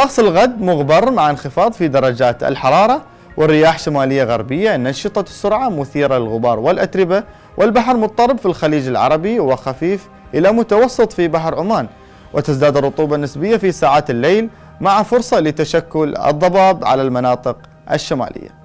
طقس الغد مغبر مع انخفاض في درجات الحرارة والرياح شمالية غربية نشطة السرعة مثيرة للغبار والأتربة والبحر مضطرب في الخليج العربي وخفيف إلى متوسط في بحر عمان. وتزداد الرطوبة النسبية في ساعات الليل مع فرصة لتشكل الضباب على المناطق الشمالية.